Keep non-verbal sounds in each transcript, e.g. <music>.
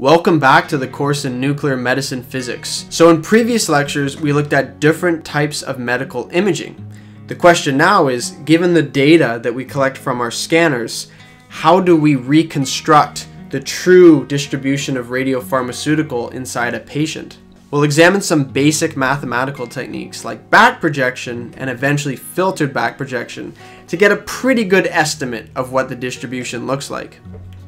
Welcome back to the course in Nuclear Medicine Physics. So in previous lectures, we looked at different types of medical imaging. The question now is, given the data that we collect from our scanners, how do we reconstruct the true distribution of radiopharmaceutical inside a patient? We'll examine some basic mathematical techniques like back projection and eventually filtered back projection to get a pretty good estimate of what the distribution looks like.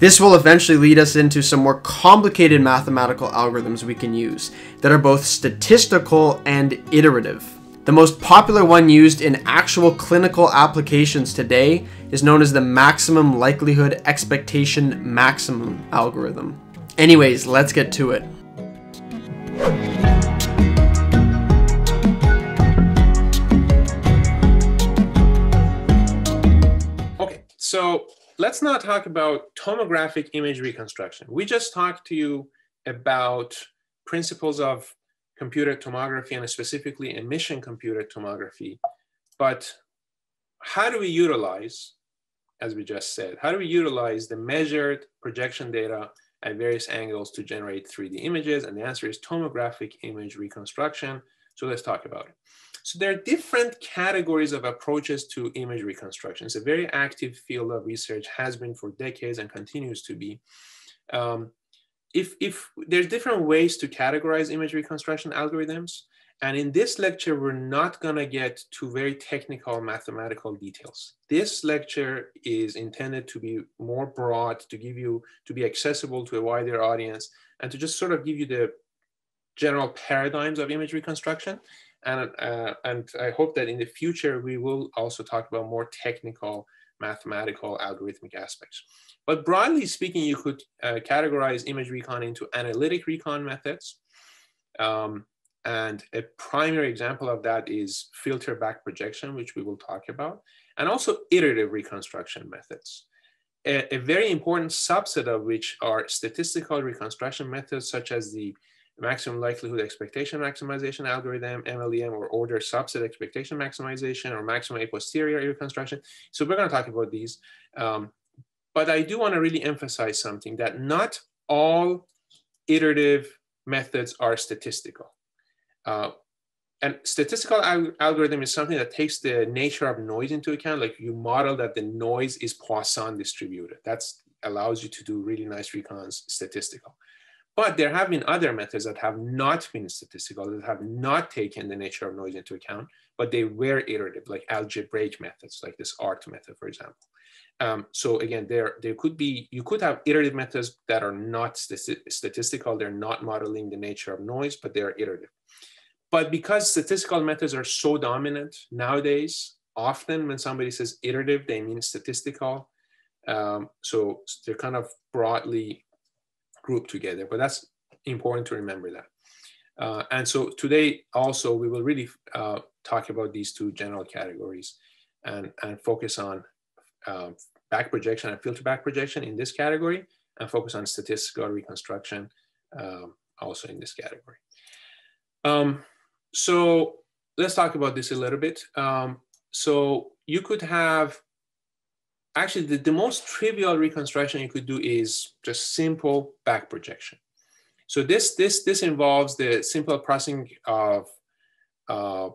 This will eventually lead us into some more complicated mathematical algorithms we can use that are both statistical and iterative. The most popular one used in actual clinical applications today is known as the maximum likelihood expectation maximum algorithm. Anyways, let's get to it. Okay, so let's not talk about tomographic image reconstruction. We just talked to you about principles of computer tomography and specifically emission computer tomography. But how do we utilize, as we just said, how do we utilize the measured projection data at various angles to generate 3D images? And the answer is tomographic image reconstruction. So let's talk about it. So there are different categories of approaches to image reconstruction. It's a very active field of research, has been for decades and continues to be. Um, if, if there's different ways to categorize image reconstruction algorithms, and in this lecture, we're not gonna get to very technical mathematical details. This lecture is intended to be more broad, to give you, to be accessible to a wider audience, and to just sort of give you the general paradigms of image reconstruction. And, uh, and I hope that in the future, we will also talk about more technical, mathematical, algorithmic aspects. But broadly speaking, you could uh, categorize image recon into analytic recon methods. Um, and a primary example of that is filter back projection, which we will talk about, and also iterative reconstruction methods. A, a very important subset of which are statistical reconstruction methods, such as the maximum likelihood expectation maximization algorithm, MLEM, or order subset expectation maximization, or maximum a posteriori reconstruction. So we're going to talk about these. Um, but I do want to really emphasize something that not all iterative methods are statistical. Uh, and statistical al algorithm is something that takes the nature of noise into account. Like you model that the noise is Poisson distributed. That allows you to do really nice recons statistical. But there have been other methods that have not been statistical, that have not taken the nature of noise into account, but they were iterative, like algebraic methods, like this ART method, for example. Um, so again, there, there could be, you could have iterative methods that are not st statistical, they're not modeling the nature of noise, but they're iterative. But because statistical methods are so dominant nowadays, often when somebody says iterative, they mean statistical. Um, so they're kind of broadly grouped together, but that's important to remember that. Uh, and so today also we will really uh, talk about these two general categories and, and focus on um, back projection and filter back projection in this category and focus on statistical reconstruction um, also in this category. Um, so let's talk about this a little bit. Um, so you could have actually the, the most trivial reconstruction you could do is just simple back projection. So this, this, this involves the simple processing of uh,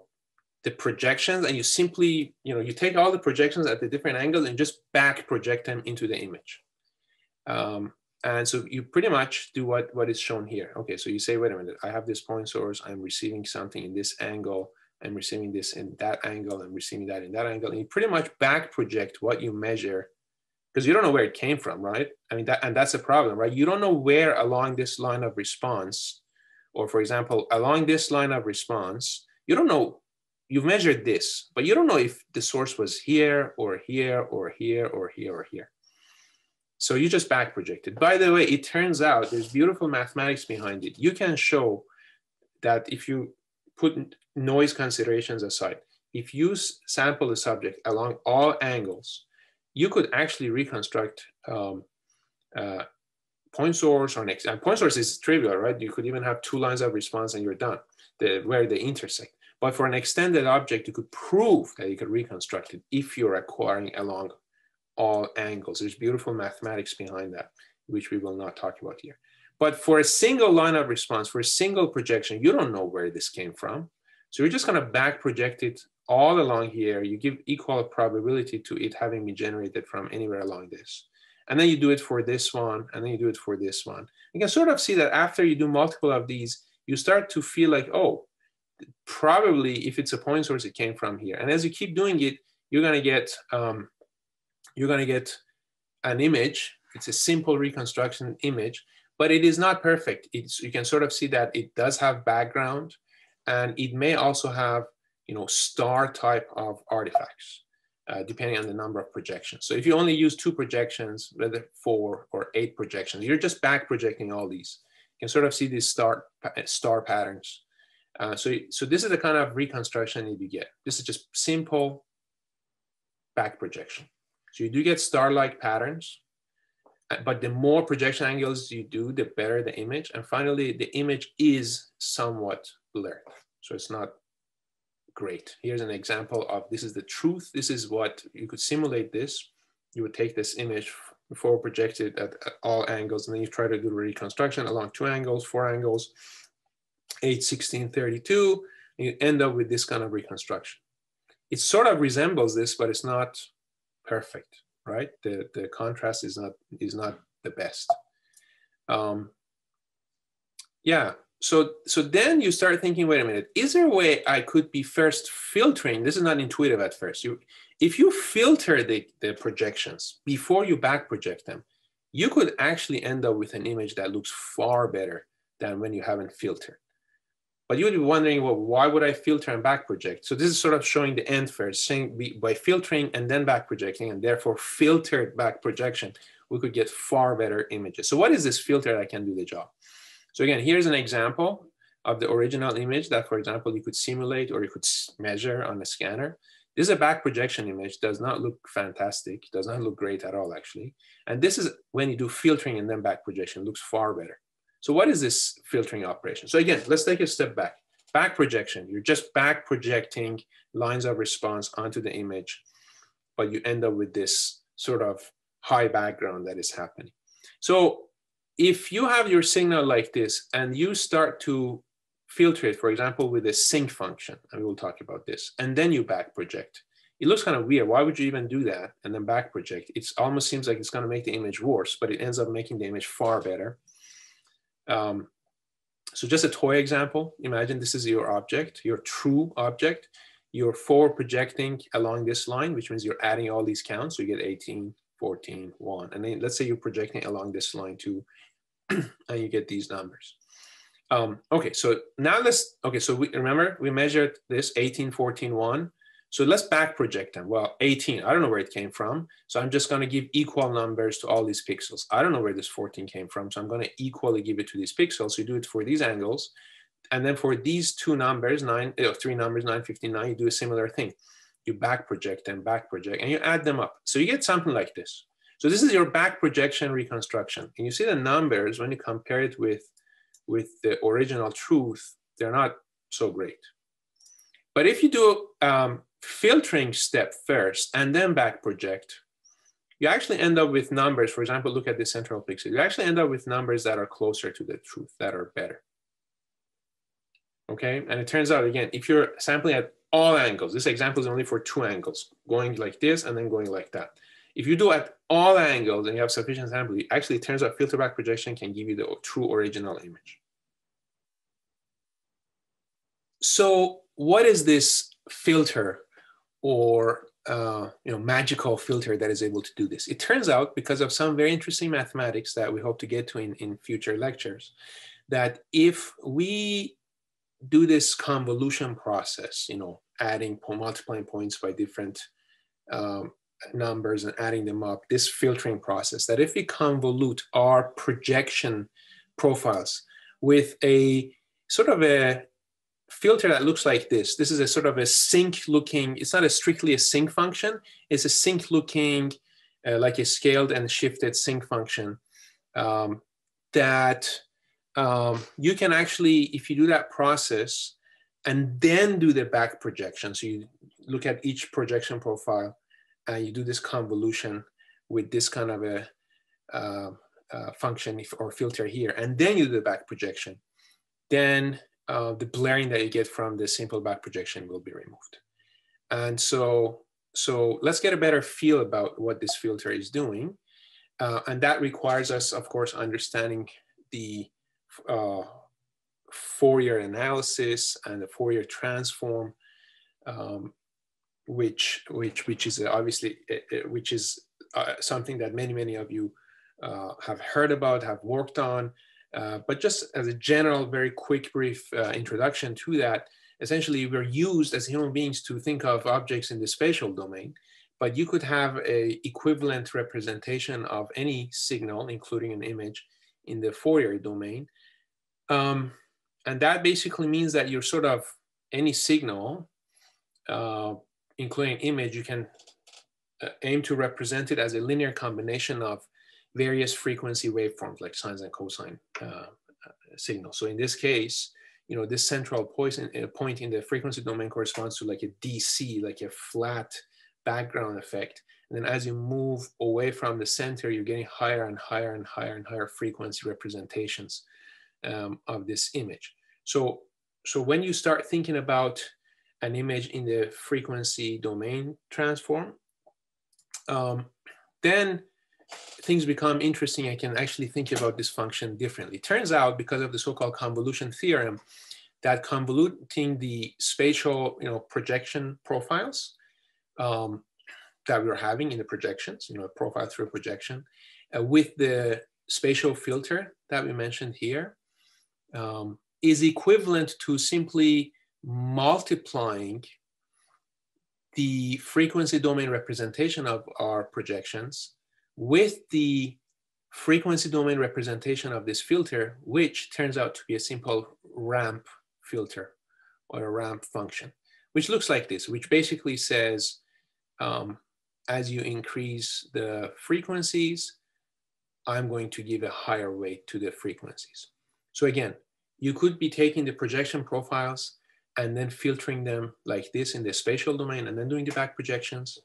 the projections and you simply, you know, you take all the projections at the different angles and just back project them into the image. Um, and so you pretty much do what, what is shown here. Okay, so you say, wait a minute, I have this point source, I'm receiving something in this angle, I'm receiving this in that angle, I'm receiving that in that angle. And you pretty much back project what you measure because you don't know where it came from, right? I mean, that, and that's a problem, right? You don't know where along this line of response, or for example, along this line of response, you don't know, you've measured this, but you don't know if the source was here or here or here or here or here. So you just back projected. By the way, it turns out there's beautiful mathematics behind it. You can show that if you put noise considerations aside, if you sample the subject along all angles, you could actually reconstruct um, uh, point source or next. And point source is trivial, right? You could even have two lines of response and you're done, the, where they intersect. But for an extended object, you could prove that you could reconstruct it if you're acquiring along all angles. There's beautiful mathematics behind that, which we will not talk about here. But for a single line of response, for a single projection, you don't know where this came from. So you're just going to back project it all along here. You give equal probability to it having been generated from anywhere along this. And then you do it for this one, and then you do it for this one. You can sort of see that after you do multiple of these, you start to feel like, oh, probably if it's a point source, it came from here. And as you keep doing it, you're gonna get um, you're gonna get an image. It's a simple reconstruction image, but it is not perfect. It's you can sort of see that it does have background, and it may also have you know star type of artifacts. Uh, depending on the number of projections. So if you only use two projections, whether four or eight projections, you're just back projecting all these. You can sort of see these star, star patterns. Uh, so, so this is the kind of reconstruction that you get. This is just simple back projection. So you do get star-like patterns, Uh, but the more projection angles you do, the better the image. And finally, the image is somewhat blurred. So it's not great. Here's an example of this is the truth. This is what you could simulate this. You would take this image before projected at, at all angles, and then you try to do reconstruction along two angles, four angles, 8, 16, 32, and you end up with this kind of reconstruction. It sort of resembles this, but it's not perfect, right? The, the contrast is not, is not the best. Um, yeah, so, so then you start thinking, wait a minute, is there a way I could be first filtering? This is not intuitive at first. You, if you filter the, the projections before you back project them, you could actually end up with an image that looks far better than when you haven't filtered. But you would be wondering, well, why would I filter and back project? So this is sort of showing the end first, saying by filtering and then back projecting, and therefore filtered back projection, we could get far better images. So what is this filter that can do the job? So again, here's an example of the original image that, for example, you could simulate or you could measure on a scanner. This is a back projection image, does not look fantastic, does not look great at all, actually. And this is when you do filtering and then back projection, looks far better. So what is this filtering operation? So again, let's take a step back. Back projection, you're just back projecting lines of response onto the image, but you end up with this sort of high background that is happening. So if you have your signal like this and you start to filter it, for example, with a sinc function, and we'll talk about this, and then you back project, it looks kind of weird. Why would you even do that and then back project? It almost seems like it's going to make the image worse, but it ends up making the image far better. Um, so just a toy example, imagine this is your object, your true object. You're forward projecting along this line, which means you're adding all these counts. So you get 18, 14, 1. And then let's say you're projecting along this line too, <clears throat> and you get these numbers. Um, okay, so now let's, okay, so we remember we measured this 18, 14, 1. So let's back project them. Well, 18, I don't know where it came from. So I'm just gonna give equal numbers to all these pixels. I don't know where this 14 came from. So I'm gonna equally give it to these pixels. So you do it for these angles. And then for these two numbers, nine, uh, three numbers, 959, you do a similar thing. You back project and back project and you add them up. So you get something like this. So this is your back projection reconstruction. And you see the numbers when you compare it with, with the original truth, they're not so great. But if you do um, filtering step first and then back project, you actually end up with numbers. For example, look at the central pixel. You actually end up with numbers that are closer to the truth, that are better. Okay, and it turns out again, if you're sampling at all angles, this example is only for two angles, going like this and then going like that. If you do at all angles and you have sufficient sample, actually it turns out filter back projection can give you the true original image. So what is this filter or uh, you know, magical filter that is able to do this. It turns out, because of some very interesting mathematics that we hope to get to in, in future lectures, that if we do this convolution process, you know, adding, multiplying points by different um, numbers and adding them up, this filtering process, that if we convolute our projection profiles with a sort of a filter that looks like this. This is a sort of a sinc looking, it's not a strictly a sinc function, it's a sinc looking, uh, like a scaled and shifted sinc function um, that um, you can actually, if you do that process and then do the back projection, so you look at each projection profile and you do this convolution with this kind of a uh, uh, function or filter here, and then you do the back projection, then uh, the blaring that you get from the simple back projection will be removed. And so, so let's get a better feel about what this filter is doing. Uh, and that requires us, of course, understanding the uh, Fourier analysis and the Fourier transform, um, which, which, which is obviously, which is uh, something that many, many of you uh, have heard about, have worked on. Uh, but just as a general, very quick, brief uh, introduction to that, essentially we're used as human beings to think of objects in the spatial domain, but you could have a equivalent representation of any signal, including an image, in the Fourier domain. Um, and that basically means that you're sort of any signal, uh, including image, you can uh, aim to represent it as a linear combination of various frequency waveforms like sines and cosine uh, uh, signals. So in this case, you know, this central point in, uh, point in the frequency domain corresponds to like a DC, like a flat background effect. And then as you move away from the center, you're getting higher and higher and higher and higher frequency representations um, of this image. So, so when you start thinking about an image in the frequency domain transform, um, then things become interesting, I can actually think about this function differently. Turns out because of the so-called convolution theorem, that convoluting the spatial you know, projection profiles um, that we are having in the projections, you know, profile through projection, uh, with the spatial filter that we mentioned here, um, is equivalent to simply multiplying the frequency domain representation of our projections with the frequency domain representation of this filter, which turns out to be a simple ramp filter or a ramp function, which looks like this, which basically says, um, as you increase the frequencies, I'm going to give a higher weight to the frequencies. So again, you could be taking the projection profiles and then filtering them like this in the spatial domain and then doing the back projections,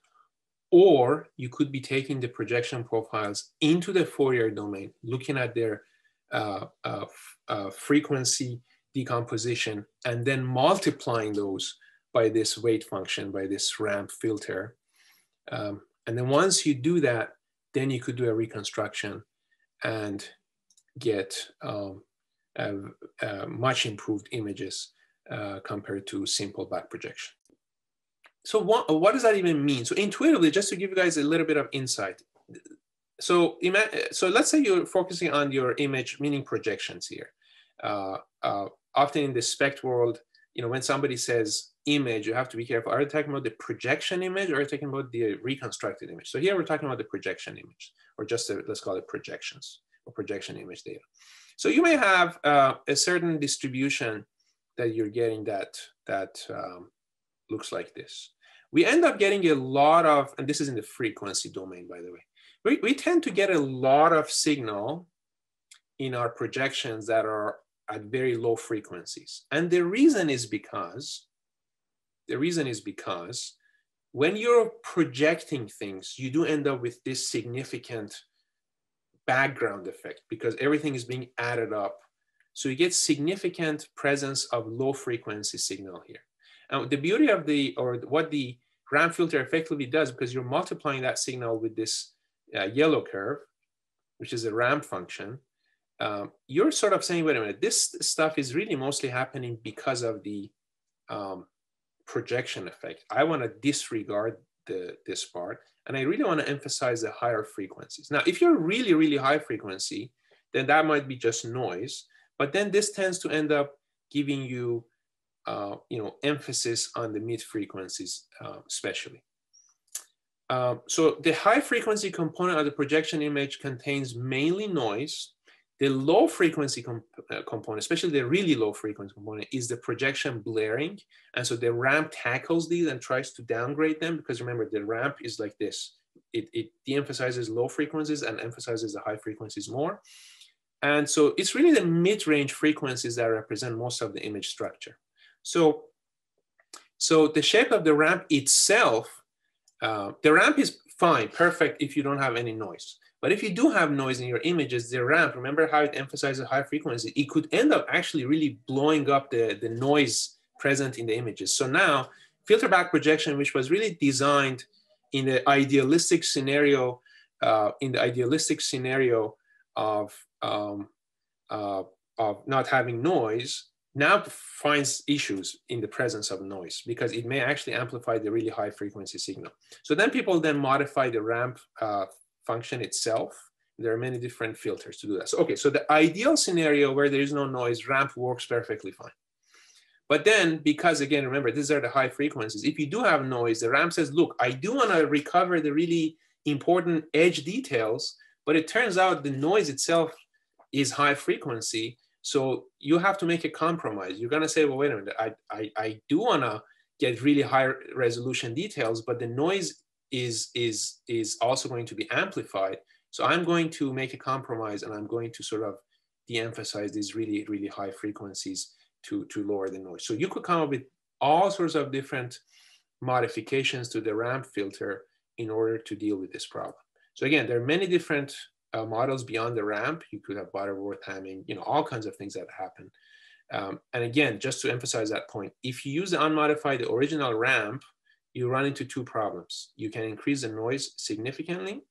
or you could be taking the projection profiles into the Fourier domain, looking at their uh, uh, uh, frequency decomposition, and then multiplying those by this weight function, by this ramp filter. Um, and then once you do that, then you could do a reconstruction and get um, much improved images uh, compared to simple back projection so what, what does that even mean? So intuitively, just to give you guys a little bit of insight. So, so let's say you're focusing on your image, meaning projections here. Uh, uh, often in the SPECT world, you know, when somebody says image, you have to be careful. Are you talking about the projection image or are you talking about the reconstructed image? So here we're talking about the projection image or just a, let's call it projections or projection image data. So you may have uh, a certain distribution that you're getting that, that um, looks like this. We end up getting a lot of, and this is in the frequency domain, by the way, we, we tend to get a lot of signal in our projections that are at very low frequencies. And the reason is because, the reason is because when you're projecting things, you do end up with this significant background effect because everything is being added up. So you get significant presence of low frequency signal here. Now, the beauty of the, or what the ramp filter effectively does, because you're multiplying that signal with this uh, yellow curve, which is a ramp function, um, you're sort of saying, wait a minute, this stuff is really mostly happening because of the um, projection effect. I want to disregard the, this part, and I really want to emphasize the higher frequencies. Now, if you're really, really high frequency, then that might be just noise, but then this tends to end up giving you uh, you know, emphasis on the mid frequencies, uh, especially. Uh, so the high frequency component of the projection image contains mainly noise. The low frequency comp uh, component, especially the really low frequency component, is the projection blaring. And so the ramp tackles these and tries to downgrade them because remember, the ramp is like this. It, it de-emphasizes low frequencies and emphasizes the high frequencies more. And so it's really the mid-range frequencies that represent most of the image structure. So, so the shape of the ramp itself, uh, the ramp is fine, perfect if you don't have any noise. But if you do have noise in your images, the ramp, remember how it emphasizes high frequency, it could end up actually really blowing up the, the noise present in the images. So now filter back projection, which was really designed in the idealistic scenario, uh, in the idealistic scenario of, um, uh, of not having noise, now finds issues in the presence of noise because it may actually amplify the really high frequency signal. So then people then modify the ramp uh, function itself. There are many different filters to do that. So, okay, so the ideal scenario where there is no noise, ramp works perfectly fine. But then, because again, remember, these are the high frequencies. If you do have noise, the ramp says, look, I do want to recover the really important edge details, but it turns out the noise itself is high frequency. So you have to make a compromise. You're going to say, well, wait a minute, I, I, I do want to get really high resolution details, but the noise is, is, is also going to be amplified. So I'm going to make a compromise and I'm going to sort of de-emphasize these really, really high frequencies to, to lower the noise. So you could come up with all sorts of different modifications to the ramp filter in order to deal with this problem. So again, there are many different uh, models beyond the ramp. You could have Butterworth timing, you know, all kinds of things that happen. Um, and again, just to emphasize that point, if you use the unmodified, the original ramp, you run into two problems. You can increase the noise significantly.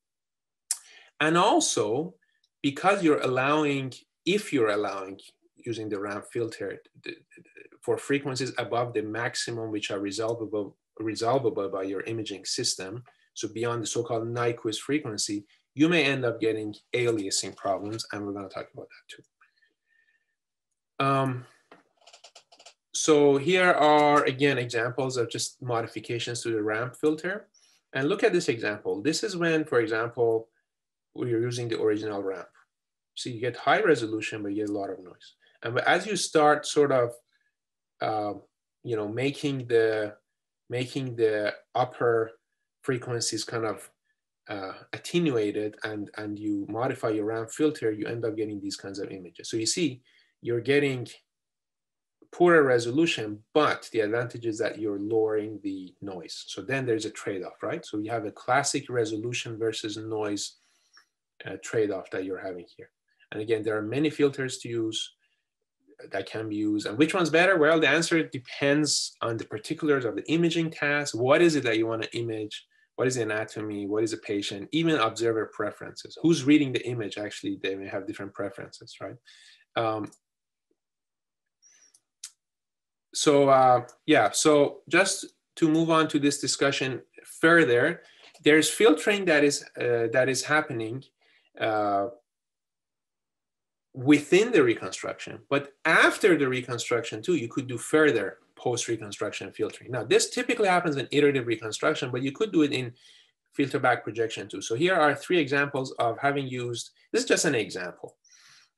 And also, because you're allowing, if you're allowing using the ramp filter for frequencies above the maximum which are resolvable, resolvable by your imaging system, so beyond the so-called Nyquist frequency, you may end up getting aliasing problems, and we're going to talk about that too. Um, so here are, again, examples of just modifications to the ramp filter. And look at this example. This is when, for example, we're using the original ramp. So you get high resolution, but you get a lot of noise. And as you start sort of, uh, you know, making the making the upper frequencies kind of uh, attenuated and, and you modify your ramp filter, you end up getting these kinds of images. So you see, you're getting poorer resolution, but the advantage is that you're lowering the noise. So then there's a trade-off, right? So you have a classic resolution versus noise uh, trade-off that you're having here. And again, there are many filters to use that can be used. And which one's better? Well, the answer depends on the particulars of the imaging task. What is it that you want to image? What is the anatomy? What is the patient? Even observer preferences. Who's reading the image? Actually, they may have different preferences, right? Um, so uh, yeah, so just to move on to this discussion further, there's filtering that is uh, that is happening uh, within the reconstruction. But after the reconstruction too, you could do further post-reconstruction filtering. Now, this typically happens in iterative reconstruction, but you could do it in filter back projection too. So here are three examples of having used, this is just an example,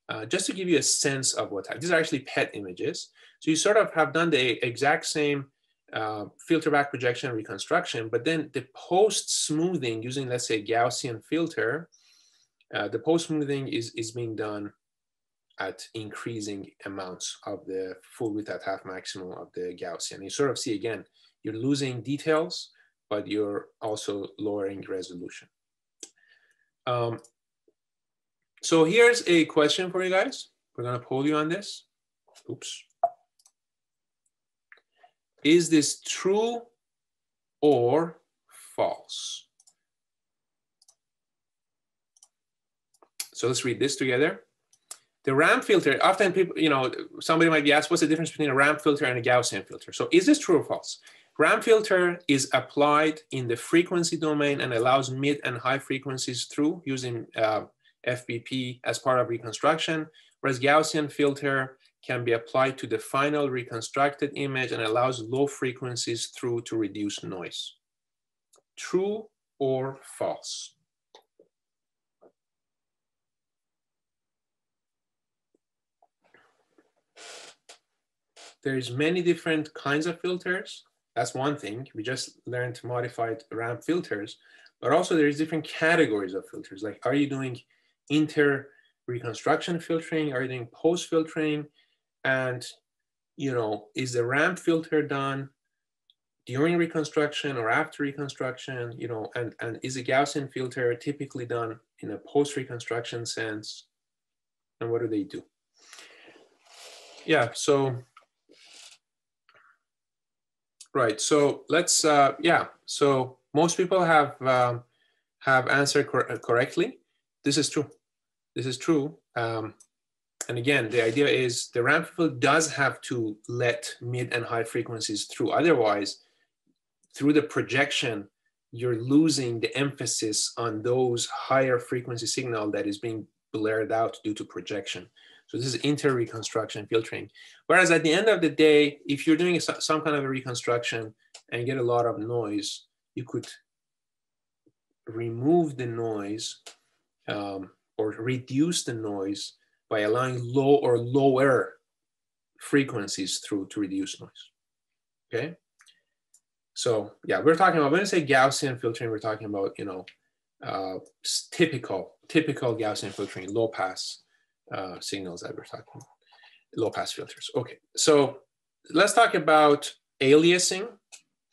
uh, just to give you a sense of what, these are actually PET images. So you sort of have done the exact same uh, filter back projection reconstruction, but then the post smoothing using, let's say, Gaussian filter, uh, the post smoothing is, is being done at increasing amounts of the full width at half maximum of the Gaussian. You sort of see again, you're losing details, but you're also lowering resolution. Um, so here's a question for you guys. We're gonna poll you on this. Oops. Is this true or false? So let's read this together. The ramp filter, often people, you know, somebody might be asked, what's the difference between a ramp filter and a Gaussian filter? So is this true or false? Ramp filter is applied in the frequency domain and allows mid and high frequencies through using uh, FBP as part of reconstruction, whereas Gaussian filter can be applied to the final reconstructed image and allows low frequencies through to reduce noise. True or false? There's many different kinds of filters. That's one thing. We just learned modified ramp filters, but also there's different categories of filters. Like, are you doing inter reconstruction filtering? Are you doing post filtering? And, you know, is the ramp filter done during reconstruction or after reconstruction? You know, and, and is a Gaussian filter typically done in a post-reconstruction sense, and what do they do? Yeah, so, right, so let's, uh, yeah, so most people have, um, have answered cor correctly. This is true. This is true. Um, and again, the idea is the ramp does have to let mid and high frequencies through. Otherwise, through the projection, you're losing the emphasis on those higher frequency signal that is being blared out due to projection. So this is inter-reconstruction filtering. Whereas at the end of the day, if you're doing some kind of a reconstruction and get a lot of noise, you could remove the noise um, or reduce the noise by allowing low or lower frequencies through to reduce noise. Okay. So yeah, we're talking about when I say Gaussian filtering, we're talking about you know uh, typical typical Gaussian filtering, low pass uh, signals that we're talking about, low pass filters. Okay, so let's talk about aliasing.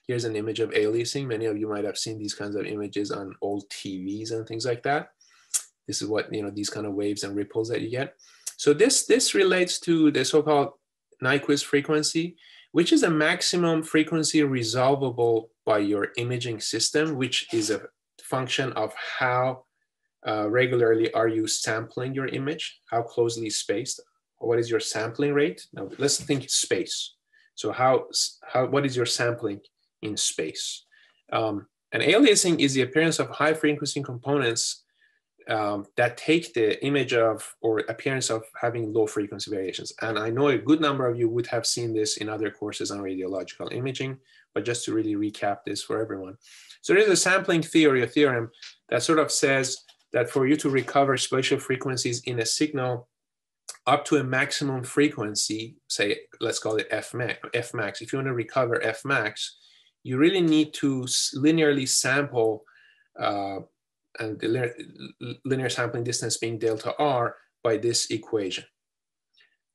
Here's an image of aliasing. Many of you might have seen these kinds of images on old TVs and things like that. This is what you know these kind of waves and ripples that you get. So this this relates to the so-called Nyquist frequency which is a maximum frequency resolvable by your imaging system, which is a function of how uh, regularly are you sampling your image, how closely spaced, what is your sampling rate? Now let's think space. So how, how what is your sampling in space? Um, and aliasing is the appearance of high frequency components um, that take the image of or appearance of having low frequency variations. And I know a good number of you would have seen this in other courses on radiological imaging, but just to really recap this for everyone. So there's a sampling theory, a theorem that sort of says that for you to recover spatial frequencies in a signal up to a maximum frequency, say, let's call it F max, if you want to recover F max, you really need to linearly sample uh, and the linear, linear sampling distance being delta R by this equation.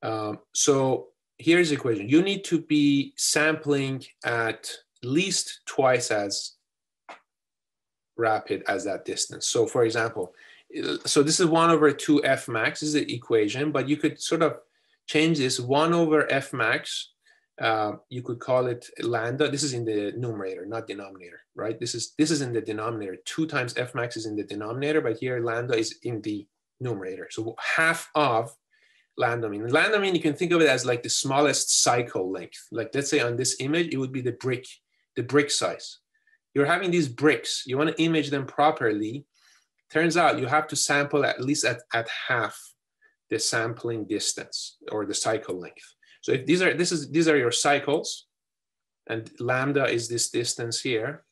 Um, so here's the equation. You need to be sampling at least twice as rapid as that distance. So for example, so this is one over two F max this is the equation, but you could sort of change this one over F max uh, you could call it lambda. This is in the numerator, not denominator, right? This is this is in the denominator. Two times f max is in the denominator, but here lambda is in the numerator. So half of lambda mean. Lambda mean you can think of it as like the smallest cycle length. Like let's say on this image, it would be the brick, the brick size. You're having these bricks. You want to image them properly. Turns out you have to sample at least at, at half the sampling distance or the cycle length. So if these are this is these are your cycles, and lambda is this distance here,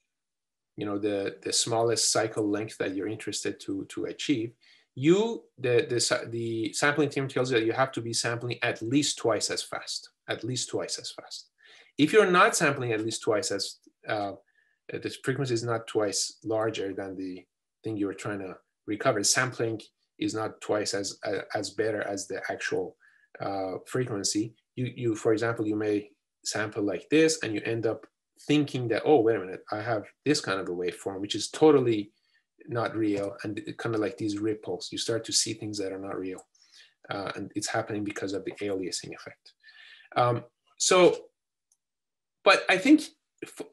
you know, the, the smallest cycle length that you're interested to, to achieve, you, the, the, the sampling theorem tells you that you have to be sampling at least twice as fast, at least twice as fast. If you're not sampling at least twice as, uh, the frequency is not twice larger than the thing you're trying to recover. Sampling is not twice as, as better as the actual uh, frequency you, you, for example, you may sample like this and you end up thinking that, oh, wait a minute, I have this kind of a waveform, which is totally not real. And kind of like these ripples, you start to see things that are not real. Uh, and it's happening because of the aliasing effect. Um, so, but I think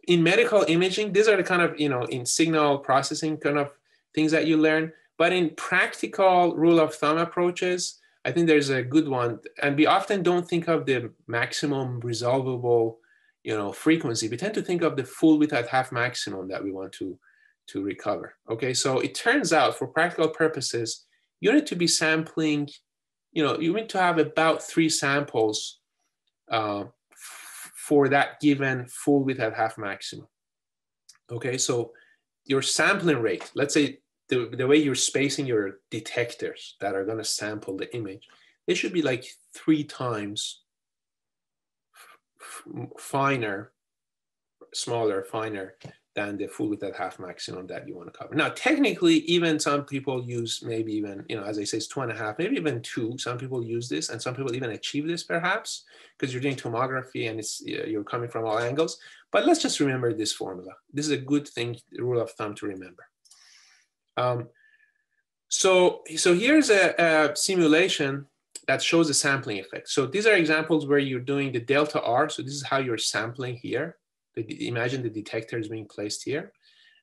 in medical imaging, these are the kind of, you know, in signal processing kind of things that you learn. But in practical rule of thumb approaches, I think there's a good one, and we often don't think of the maximum resolvable, you know, frequency. We tend to think of the full width at half maximum that we want to to recover. Okay, so it turns out for practical purposes, you need to be sampling, you know, you need to have about three samples uh, for that given full width at half maximum. Okay, so your sampling rate, let's say the, the way you're spacing your detectors that are to sample the image, it should be like three times finer, smaller, finer than the full width at half maximum that you want to cover. Now, technically, even some people use maybe even, you know, as I say, it's two and a half, maybe even two. Some people use this and some people even achieve this perhaps because you're doing tomography and it's you're coming from all angles. But let's just remember this formula. This is a good thing, rule of thumb to remember. Um, So, so here's a, a, simulation that shows the sampling effect. So these are examples where you're doing the delta R. So this is how you're sampling here. The, imagine the detector is being placed here,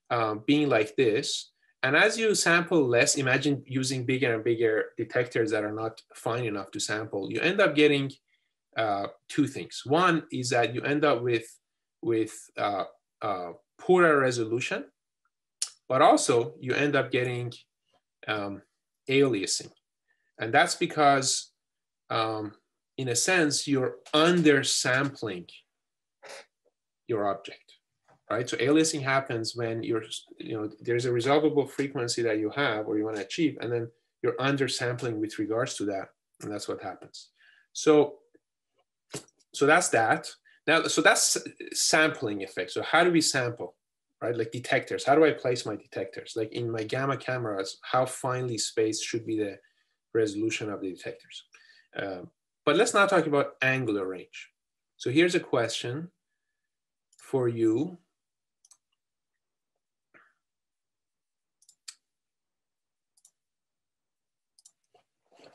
um, being like this. And as you sample less, imagine using bigger and bigger detectors that are not fine enough to sample, you end up getting uh, two things. One is that you end up with, with uh, uh, poorer resolution, but also you end up getting um, aliasing. And that's because, um, in a sense, you're undersampling your object, right? So aliasing happens when you're, you know, there's a resolvable frequency that you have or you want to achieve, and then you're undersampling with regards to that, and that's what happens. So, so that's that. Now, so that's sampling effect. So how do we sample? right? Like detectors, how do I place my detectors? Like in my gamma cameras, how finely spaced should be the resolution of the detectors? Uh, but let's now talk about angular range. So here's a question for you.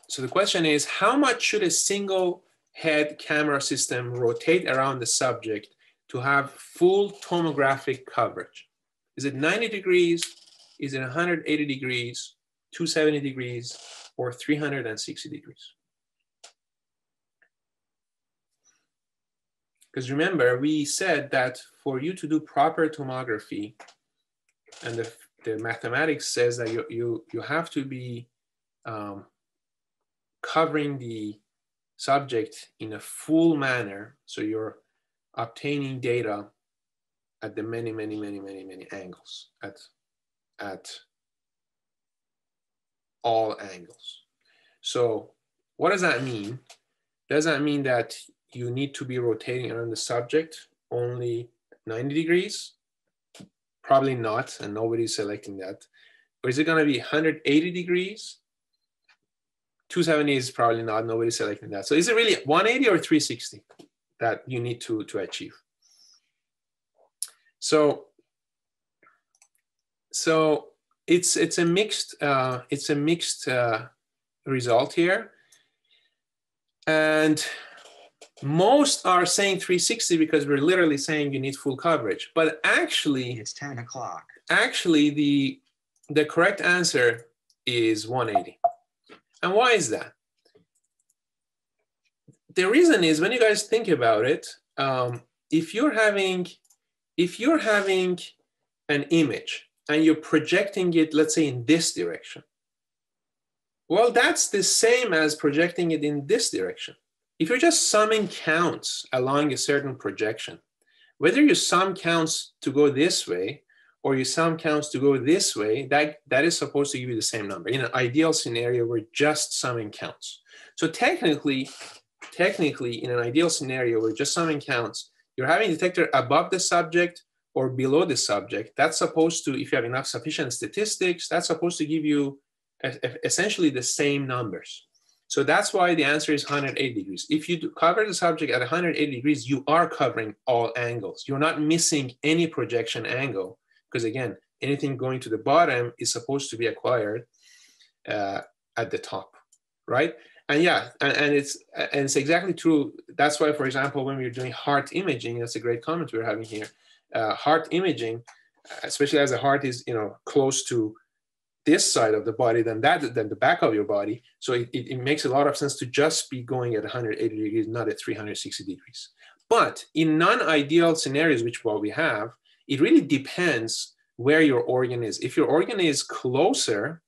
So the question is, how much should a single head camera system rotate around the subject to have full tomographic coverage. Is it 90 degrees? Is it 180 degrees, 270 degrees, or 360 degrees? Because remember, we said that for you to do proper tomography, and the, the mathematics says that you, you, you have to be um, covering the subject in a full manner. So you're obtaining data at the many, many, many, many, many angles, at, at all angles. So what does that mean? Does that mean that you need to be rotating around the subject only 90 degrees? Probably not, and nobody's selecting that. Or is it gonna be 180 degrees? 270 is probably not, nobody's selecting that. So is it really 180 or 360? that you need to, to achieve. So, so it's it's a mixed uh, it's a mixed uh, result here, and most are saying 360 because we're literally saying you need full coverage. But actually, it's 10 o'clock. Actually, the the correct answer is 180. And why is that? the reason is when you guys think about it, um, if you're having if you're having an image and you're projecting it, let's say in this direction, well, that's the same as projecting it in this direction. If you're just summing counts along a certain projection, whether you sum counts to go this way or you sum counts to go this way, that, that is supposed to give you the same number. In an ideal scenario, we're just summing counts. So technically, technically, in an ideal scenario where just summing counts, you're having a detector above the subject or below the subject. That's supposed to, if you have enough sufficient statistics, that's supposed to give you essentially the same numbers. So that's why the answer is 180 degrees. If you cover the subject at 180 degrees, you are covering all angles. You're not missing any projection angle because again, anything going to the bottom is supposed to be acquired uh, at the top, right? and yeah, and, and, it's and it's exactly true. That's why, for example, when we're doing heart imaging, that's a great comment we're having here. Uh, heart imaging, especially as the heart is you know close to this side of the body than that than the back of your body. So it, it, it makes a lot of sense to just be going at 180 degrees, not at 360 degrees. But in non-ideal scenarios, which what we have, it really depends where your organ is. If your organ is closer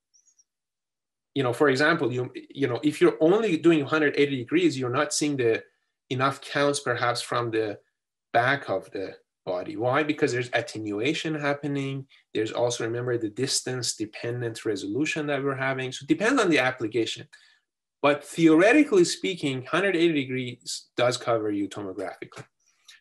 you know, for example, you you know, if you're only doing 180 degrees, you're not seeing the enough counts perhaps from the back of the body. Why? Because there's attenuation happening. There's also remember the distance dependent resolution that we're having. So it depends on the application. But theoretically speaking, 180 degrees does cover you tomographically.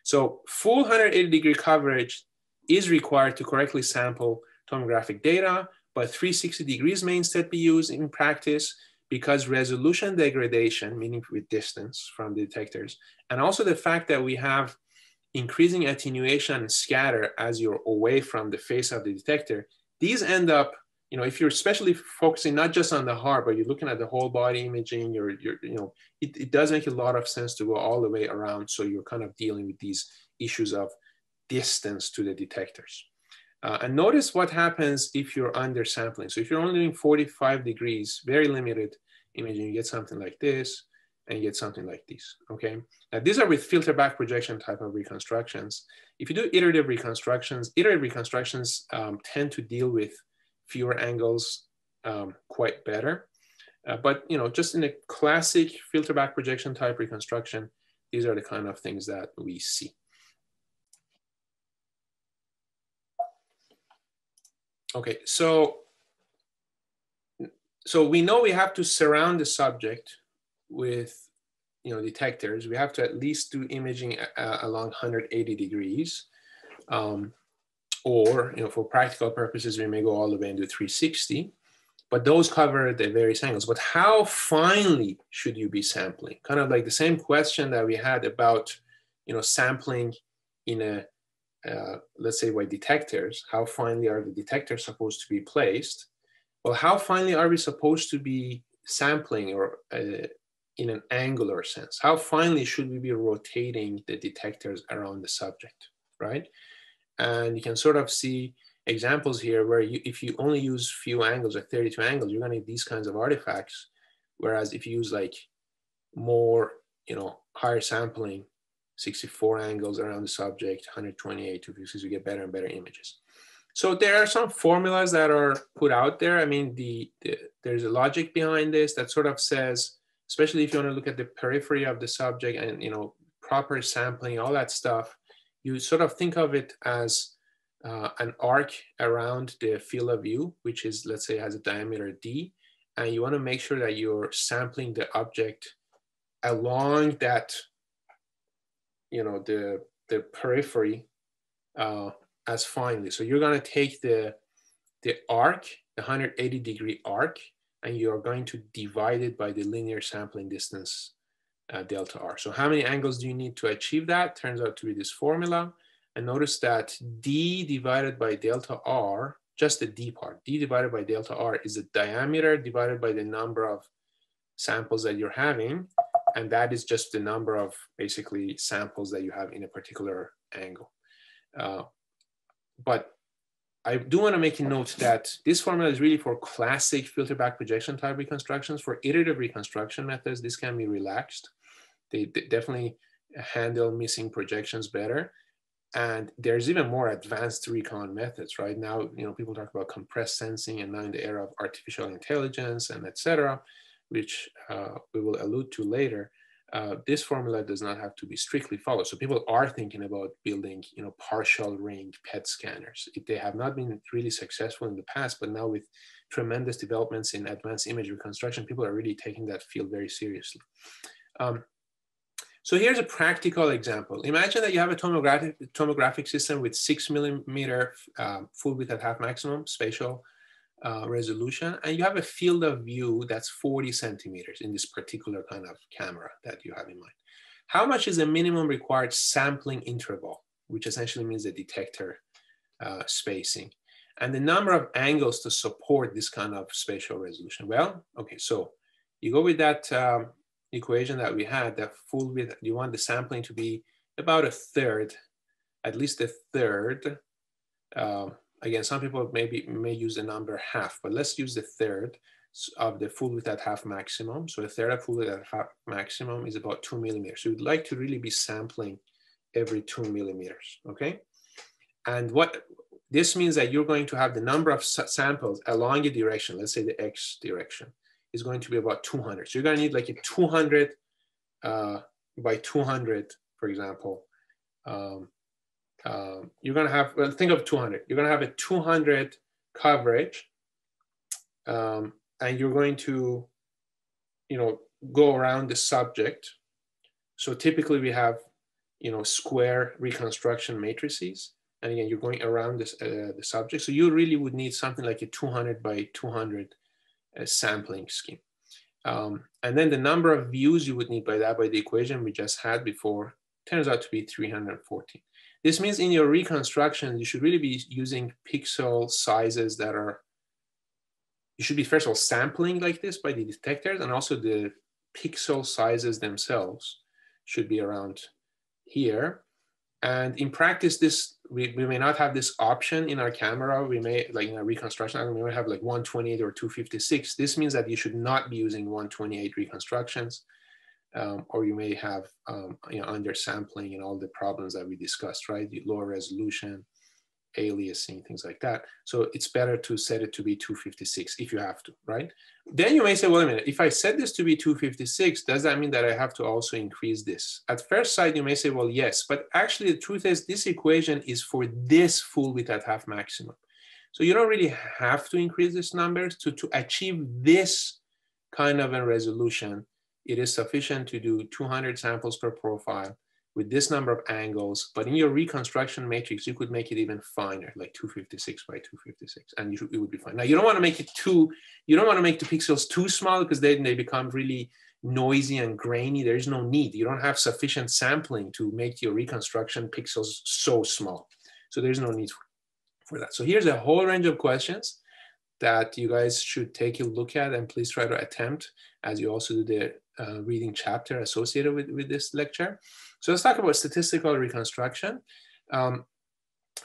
So full 180 degree coverage is required to correctly sample tomographic data but 360 degrees may instead be used in practice because resolution degradation, meaning with distance from the detectors, and also the fact that we have increasing attenuation and scatter as you're away from the face of the detector, these end up you know, if you're especially focusing not just on the heart, but you're looking at the whole body imaging, you're, you're you know, it, it does make a lot of sense to go all the way around. So you're kind of dealing with these issues of distance to the detectors. Uh, and notice what happens if you're under sampling. So if you're only doing 45 degrees, very limited imaging, you get something like this and get something like this, okay? Now these are with filter back projection type of reconstructions. If you do iterative reconstructions, iterative reconstructions um, tend to deal with fewer angles um, quite better. Uh, but you know, just in a classic filter back projection type reconstruction, these are the kind of things that we see. Okay, so, so we know we have to surround the subject with you know, detectors. We have to at least do imaging uh, along 180 degrees. Um, or, you know, for practical purposes, we may go all the way into 360. But those cover the various angles. But how finely should you be sampling? Kind of like the same question that we had about, you know, sampling in a uh, let's say by detectors, how finely are the detectors supposed to be placed? Well, how finely are we supposed to be sampling or uh, in an angular sense? How finely should we be rotating the detectors around the subject, right? And you can sort of see examples here where you, if you only use few angles or 32 angles, you're gonna get these kinds of artifacts. Whereas if you use like more, you know, higher sampling, 64 angles around the subject, 128 to you get better and better images. So there are some formulas that are put out there. I mean, the, the, there's a logic behind this that sort of says, especially if you want to look at the periphery of the subject and you know proper sampling, all that stuff, you sort of think of it as uh, an arc around the field of view, which is let's say has a diameter d, and you want to make sure that you're sampling the object along that you know, the, the periphery uh, as finely. So you're gonna take the, the arc, the 180 degree arc, and you're going to divide it by the linear sampling distance uh, delta R. So how many angles do you need to achieve that? Turns out to be this formula. And notice that D divided by delta R, just the D part, D divided by delta R is the diameter divided by the number of samples that you're having and that is just the number of basically samples that you have in a particular angle. Uh, but I do want to make a note that this formula is really for classic filter back projection type reconstructions. For iterative reconstruction methods, this can be relaxed. They, definitely handle missing projections better. And there's even more advanced recon methods, right? Now, you know, people talk about compressed sensing and now in the era of artificial intelligence and et cetera which uh, we will allude to later, uh, this formula does not have to be strictly followed. So people are thinking about building, you know, partial ring PET scanners. If they have not been really successful in the past, but now with tremendous developments in advanced image reconstruction, people are really taking that field very seriously. Um, so here's a practical example. Imagine that you have a tomographic, tomographic system with six millimeter um, full width at half maximum spatial uh, resolution, and you have a field of view that's 40 centimeters in this particular kind of camera that you have in mind. How much is the minimum required sampling interval, which essentially means the detector uh, spacing, and the number of angles to support this kind of spatial resolution? Well, okay, so you go with that um, equation that we had, that full width, you want the sampling to be about a third, at least a third, uh, Again, some people maybe may use the number half, but let's use the third of the full width at half maximum. So a third of full width at half maximum is about two millimeters. So you'd like to really be sampling every two millimeters, okay? And what this means that you're going to have the number of samples along a direction, let's say the X direction, is going to be about 200. So you're gonna need like a 200 uh, by 200, for example, um, um, you're going to have, well, think of 200. You're going to have a 200 coverage um, and you're going to, you know, go around the subject. So typically we have, you know, square reconstruction matrices. And again, you're going around this, uh, the subject. So you really would need something like a 200 by 200 uh, sampling scheme. Um, and then the number of views you would need by that, by the equation we just had before, turns out to be 314. This means in your reconstruction, you should really be using pixel sizes that are you should be first of all sampling like this by the detectors and also the pixel sizes themselves should be around here. And in practice, this we, we may not have this option in our camera. We may, like in a reconstruction, we may have like 128 or 256. This means that you should not be using 128 reconstructions, um, or you may have um, you know, undersampling and all the problems that we discussed, right? The lower resolution, aliasing, things like that. So it's better to set it to be 256 if you have to, right? Then you may say, well, a minute, if I set this to be 256, does that mean that I have to also increase this? At first sight, you may say, well, yes, but actually the truth is this equation is for this full width at half maximum. So you don't really have to increase this number to, to achieve this kind of a resolution. It is sufficient to do 200 samples per profile with this number of angles, but in your reconstruction matrix, you could make it even finer, like 256 by 256, and you, it would be fine. Now, you don't want to make it too, you don't want to make the pixels too small because then they become really noisy and grainy. There's no need. You don't have sufficient sampling to make your reconstruction pixels so small. So there's no need for that. So here's a whole range of questions that you guys should take a look at and please try to attempt as you also do the uh, reading chapter associated with, with this lecture. So let's talk about statistical reconstruction. Um,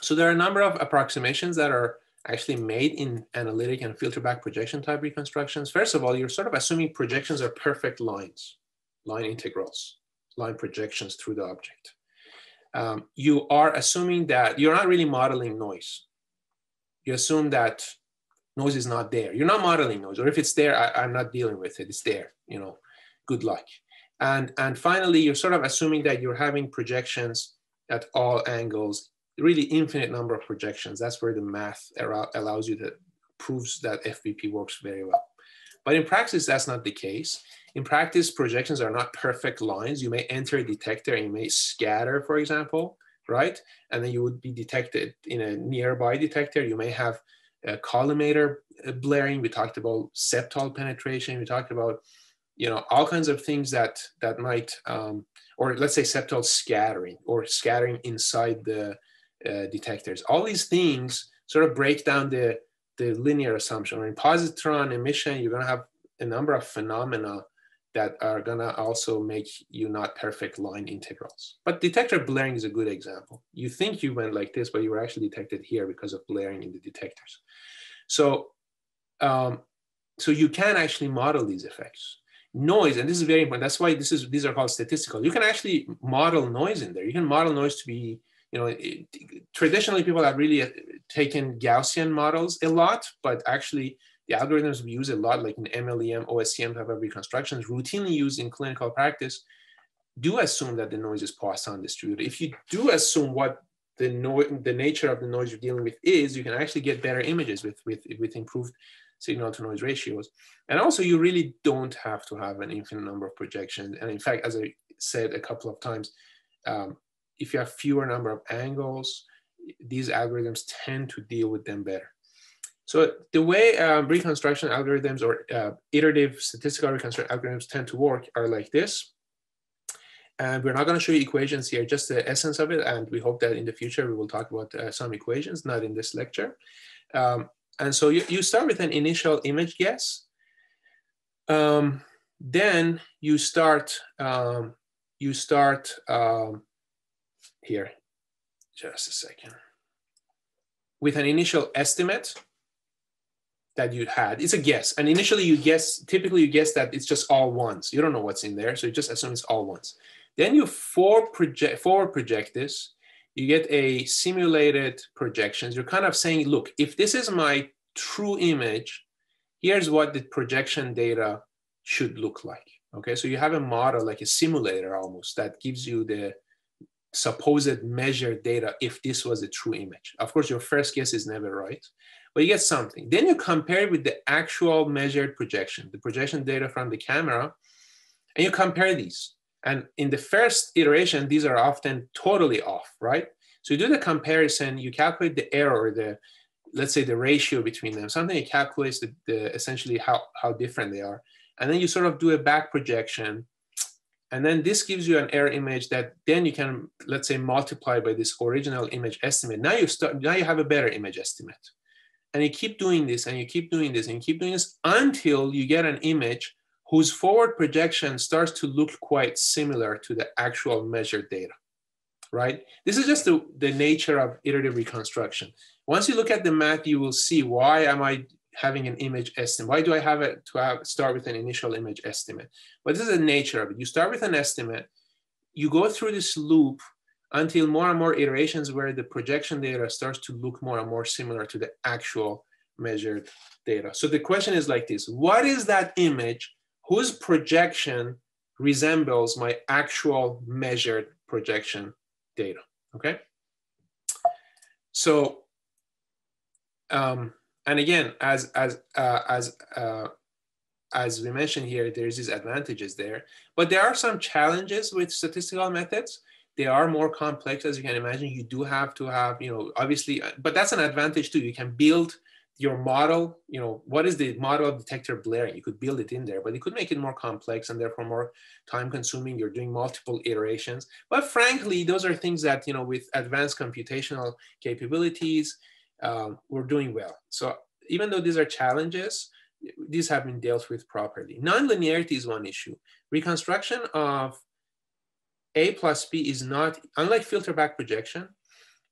so there are a number of approximations that are actually made in analytic and filter back projection type reconstructions. First of all, you're sort of assuming projections are perfect lines, line integrals, line projections through the object. Um, you are assuming that you're not really modeling noise. You assume that noise is not there. You're not modeling noise, or if it's there, I, I'm not dealing with it. It's there, you know, good luck. And, and finally, you're sort of assuming that you're having projections at all angles, really infinite number of projections. That's where the math allows you to proves that FBP works very well. But in practice, that's not the case. In practice, projections are not perfect lines. You may enter a detector and you may scatter, for example, right? And then you would be detected in a nearby detector. You may have a collimator uh, blurring. We talked about septal penetration. We talked about you know all kinds of things that that might um, or let's say septal scattering or scattering inside the uh, detectors. All these things sort of break down the the linear assumption. Or in positron emission you're going to have a number of phenomena that are going to also make you not perfect line integrals. But detector blurring is a good example. You think you went like this but you were actually detected here because of blurring in the detectors. So um, so you can actually model these effects noise, and this is very important. That's why this is these are called statistical. You can actually model noise in there. You can model noise to be, you know, it, traditionally people have really uh, taken Gaussian models a lot, but actually the algorithms we use a lot, like in MLEM, OSEM type of reconstructions, routinely used in clinical practice, do assume that the noise is Poisson distributed. If you do assume what the, no, the nature of the noise you're dealing with is, you can actually get better images with, with, with improved signal to noise ratios. And also you really don't have to have an infinite number of projections. And in fact, as I said a couple of times, um, if you have fewer number of angles, these algorithms tend to deal with them better. So the way um, reconstruction algorithms or uh, iterative statistical reconstruction algorithms tend to work are like this. And we're not going to show you equations here, just the essence of it. And we hope that in the future we will talk about uh, some equations, not in this lecture. Um, and so you, you start with an initial image guess. Um, then you start, um, you start um, here, just a second, with an initial estimate that you had. It's a guess. And initially you guess, typically you guess that it's just all ones. You don't know what's in there. So you just assume it's all ones. Then you forward project, forward project this you get a simulated projections. You're kind of saying, look, if this is my true image, here's what the projection data should look like. Okay, so you have a model like a simulator almost that gives you the supposed measured data if this was a true image. Of course, your first guess is never right, but you get something. Then you compare it with the actual measured projection, the projection data from the camera, and you compare these. And in the first iteration, these are often totally off, right? So you do the comparison, you calculate the error, the let's say the ratio between them, something that calculates the, the essentially how, how different they are. And then you sort of do a back projection. And then this gives you an error image that then you can, let's say, multiply by this original image estimate. Now you start, now you have a better image estimate. And you keep doing this and you keep doing this and you keep doing this until you get an image whose forward projection starts to look quite similar to the actual measured data, right? This is just the, the nature of iterative reconstruction. Once you look at the math, you will see why am I having an image estimate? Why do I have it to have, start with an initial image estimate? But this is the nature of it. You start with an estimate, you go through this loop until more and more iterations where the projection data starts to look more and more similar to the actual measured data. So the question is like this, what is that image whose projection resembles my actual measured projection data, okay? So, um, and again, as, as, uh, as, uh, as we mentioned here, there's these advantages there, but there are some challenges with statistical methods. They are more complex as you can imagine. You do have to have you know obviously uh, but that's an advantage too. You can build your model you know what is the model of detector blurring? You could build it in there but you could make it more complex and therefore more time consuming you're doing multiple iterations. But frankly those are things that you know with advanced computational capabilities um, we're doing well. So even though these are challenges these have been dealt with properly. Nonlinearity is one issue. Reconstruction of a plus B is not, unlike filter back projection,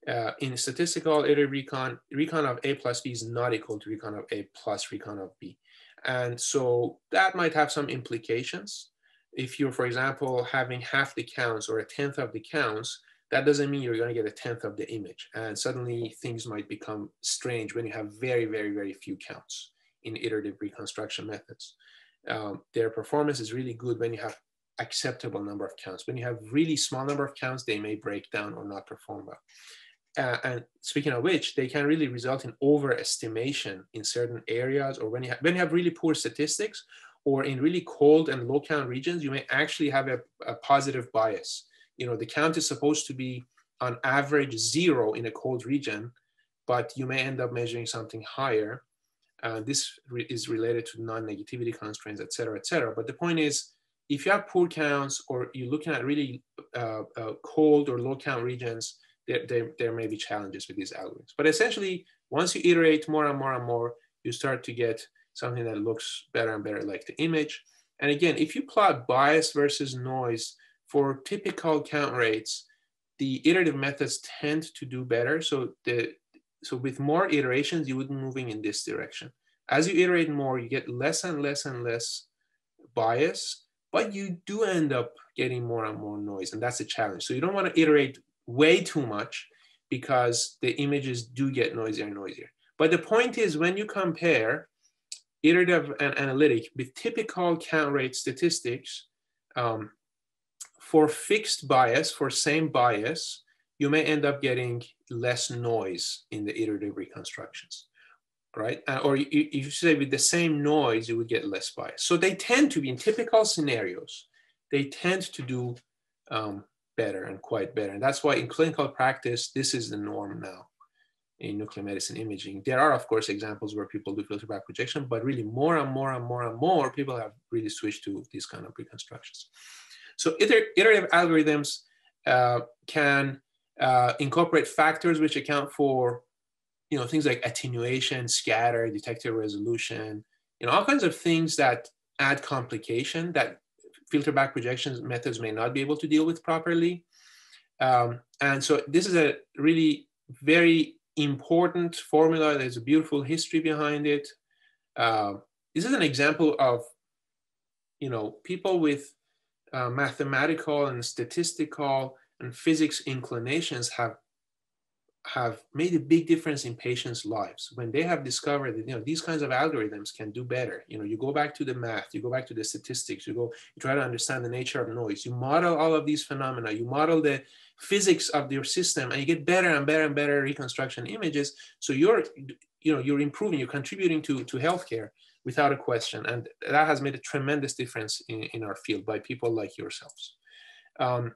uh, in statistical iterative recon, recon of A plus B is not equal to recon of A plus recon of B. And so that might have some implications. If you're, for example, having half the counts or a tenth of the counts, that doesn't mean you're going to get a tenth of the image. And suddenly things might become strange when you have very, very, very few counts in iterative reconstruction methods. Um, their performance is really good when you have acceptable number of counts. When you have really small number of counts, they may break down or not perform well. Uh, and speaking of which, they can really result in overestimation in certain areas, or when you have, when you have really poor statistics, or in really cold and low count regions, you may actually have a, a positive bias. You know, the count is supposed to be on average zero in a cold region, but you may end up measuring something higher. Uh, this re is related to non-negativity constraints, et cetera, et cetera. But the point is, if you have poor counts or you're looking at really uh, uh, cold or low count regions, there, there, there may be challenges with these algorithms. But essentially, once you iterate more and more and more, you start to get something that looks better and better like the image. And again, if you plot bias versus noise for typical count rates, the iterative methods tend to do better. So the so with more iterations, you would be moving in this direction. As you iterate more, you get less and less and less bias but you do end up getting more and more noise and that's a challenge so you don't want to iterate way too much because the images do get noisier and noisier but the point is when you compare iterative and analytic with typical count rate statistics um, for fixed bias for same bias you may end up getting less noise in the iterative reconstructions right? Uh, or if you say with the same noise, you would get less bias. So they tend to be in typical scenarios, they tend to do um, better and quite better. And that's why in clinical practice, this is the norm now in nuclear medicine imaging. There are, of course, examples where people do filter back projection, but really more and more and more and more people have really switched to these kind of reconstructions. So iterative algorithms uh, can uh, incorporate factors which account for you know, things like attenuation, scatter, detector resolution, you know, all kinds of things that add complication that filter back projections methods may not be able to deal with properly. Um, and so this is a really very important formula. There's a beautiful history behind it. Uh, this is an example of, you know, people with uh, mathematical and statistical and physics inclinations have have made a big difference in patients' lives when they have discovered that you know these kinds of algorithms can do better. You know, you go back to the math, you go back to the statistics, you go you try to understand the nature of noise, you model all of these phenomena, you model the physics of your system, and you get better and better and better reconstruction images. So you're you know you're improving, you're contributing to to healthcare without a question, and that has made a tremendous difference in, in our field by people like yourselves. Um,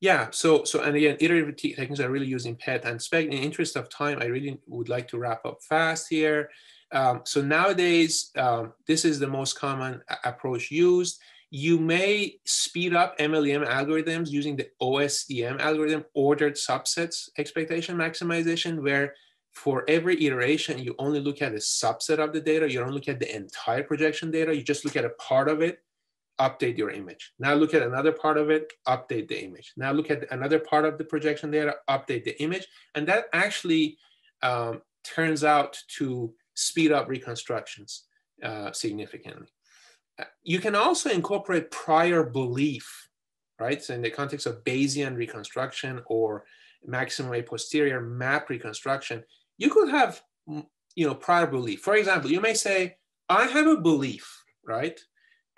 yeah, so so and again, iterative techniques are really used in PET and SPECT. In interest of time, I really would like to wrap up fast here. Um, so nowadays, um, this is the most common approach used. You may speed up MLEM algorithms using the OSEM algorithm, ordered subsets expectation maximization, where for every iteration, you only look at a subset of the data. You don't look at the entire projection data. You just look at a part of it, update your image. Now look at another part of it, update the image. Now look at another part of the projection data, update the image. And that actually um, turns out to speed up reconstructions uh, significantly. Uh, you can also incorporate prior belief, right? So in the context of Bayesian reconstruction or maximum a posterior MAP reconstruction, you could have you know prior belief. For example, you may say, I have a belief, right,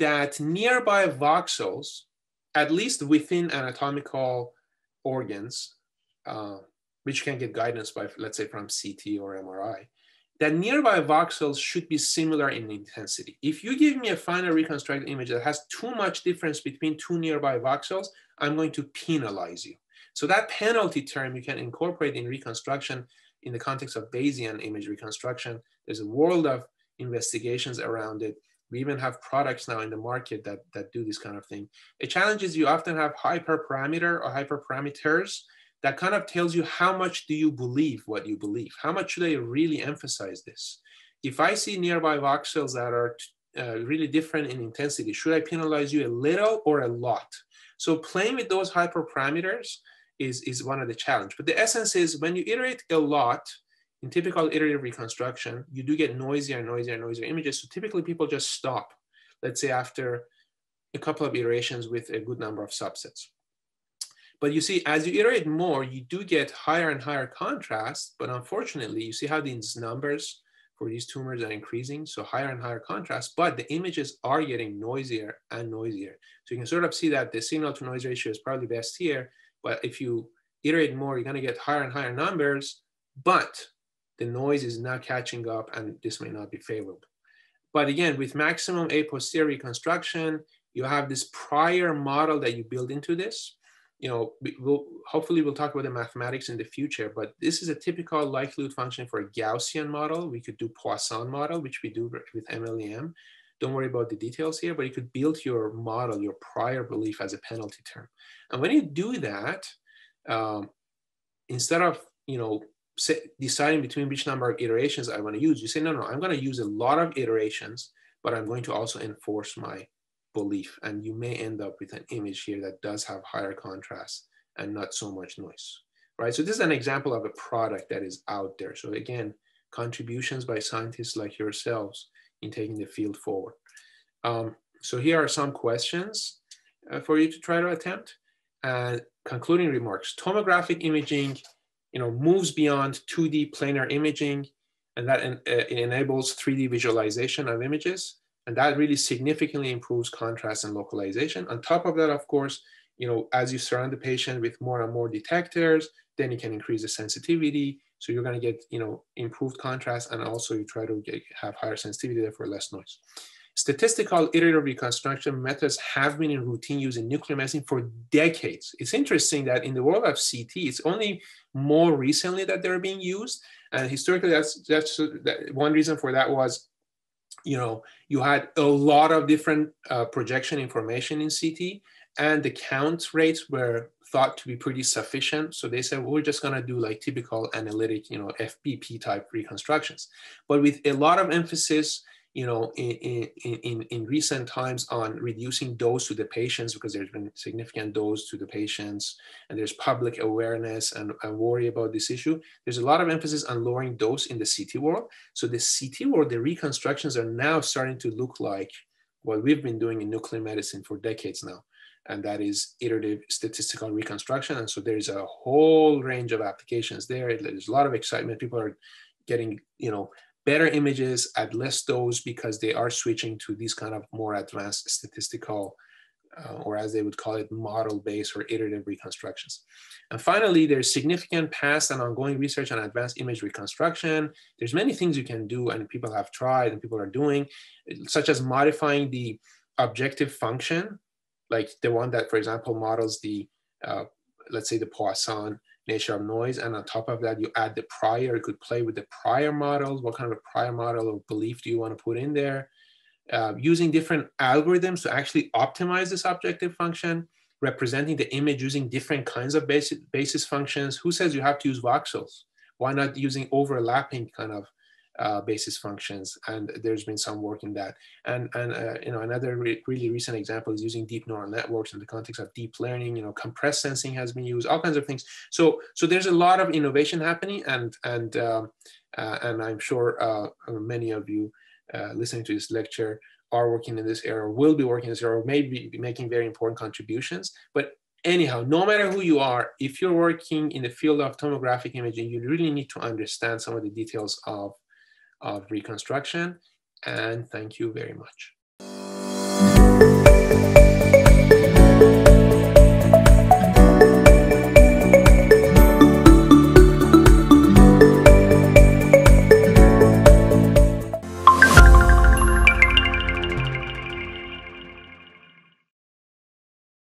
that nearby voxels, at least within anatomical organs, uh, which can get guidance by, let's say, from CT or MRI, that nearby voxels should be similar in intensity. If you give me a final reconstructed image that has too much difference between two nearby voxels, I'm going to penalize you. So that penalty term you can incorporate in reconstruction in the context of Bayesian image reconstruction. There's a world of investigations around it. We even have products now in the market that, that do this kind of thing. The challenge is you often have hyperparameter or hyperparameters that kind of tells you how much do you believe what you believe? How much should I really emphasize this? If I see nearby voxels that are uh, really different in intensity, should I penalize you a little or a lot? So playing with those hyperparameters is, is one of the challenge. But the essence is when you iterate a lot, in typical iterative reconstruction, you do get noisier and noisier and noisier images. So typically people just stop, let's say after a couple of iterations with a good number of subsets. But you see, as you iterate more, you do get higher and higher contrast. But unfortunately, you see how these numbers for these tumors are increasing. So higher and higher contrast, but the images are getting noisier and noisier. So you can sort of see that the signal to noise ratio is probably best here. But if you iterate more, you're gonna get higher and higher numbers, but the noise is not catching up and this may not be favorable. But again, with maximum a posteriori reconstruction, you have this prior model that you build into this you know, we'll hopefully we'll talk about the mathematics in the future, but this is a typical likelihood function for a Gaussian model. We could do Poisson model, which we do with MLEM. Don't worry about the details here, but you could build your model, your prior belief as a penalty term. And when you do that, um, instead of, you know, deciding between which number of iterations I want to use, you say, no, no, I'm going to use a lot of iterations, but I'm going to also enforce my belief and you may end up with an image here that does have higher contrast and not so much noise, right? So this is an example of a product that is out there. So again, contributions by scientists like yourselves in taking the field forward. Um, so here are some questions uh, for you to try to attempt. Uh, concluding remarks, tomographic imaging you know, moves beyond 2D planar imaging and that en uh, enables 3D visualization of images. And that really significantly improves contrast and localization. On top of that, of course, you know, as you surround the patient with more and more detectors, then you can increase the sensitivity. So you're going to get, you know, improved contrast, and also you try to get, have higher sensitivity, therefore less noise. Statistical iterative reconstruction methods have been in routine use in nuclear medicine for decades. It's interesting that in the world of CT, it's only more recently that they're being used. And historically, that's that's that one reason for that was you know, you had a lot of different uh, projection information in CT, and the count rates were thought to be pretty sufficient. So they said, well, we're just going to do like typical analytic, you know, FBP type reconstructions. But with a lot of emphasis you know, in, in, in, recent times on reducing dose to the patients because there's been significant dose to the patients and there's public awareness and, and worry about this issue. There's a lot of emphasis on lowering dose in the CT world. So the CT world, the reconstructions are now starting to look like what we've been doing in nuclear medicine for decades now. And that is iterative statistical reconstruction. And so there's a whole range of applications there. There's a lot of excitement. People are getting, you know, better images at less dose because they are switching to these kind of more advanced statistical uh, or as they would call it, model-based or iterative reconstructions. And finally, there's significant past and ongoing research on advanced image reconstruction. There's many things you can do and people have tried and people are doing, such as modifying the objective function, like the one that, for example, models the, uh, let's say the Poisson nature of noise. And on top of that, you add the prior, you could play with the prior models. What kind of a prior model or belief do you want to put in there? Uh, using different algorithms to actually optimize this objective function, representing the image using different kinds of basis, basis functions. Who says you have to use voxels? Why not using overlapping kind of uh, basis functions? And there's been some work in that. And, and uh, you know, another re really recent example is using deep neural networks in the context of deep learning. You know, compressed sensing has been used, all kinds of things. So, so there's a lot of innovation happening, and and um, uh, and I'm sure uh, many of you uh, listening to this lecture are working in this area, will be working in this area, maybe be making very important contributions. But anyhow, no matter who you are, if you're working in the field of tomographic imaging, you really need to understand some of the details of, of reconstruction. And thank you very much.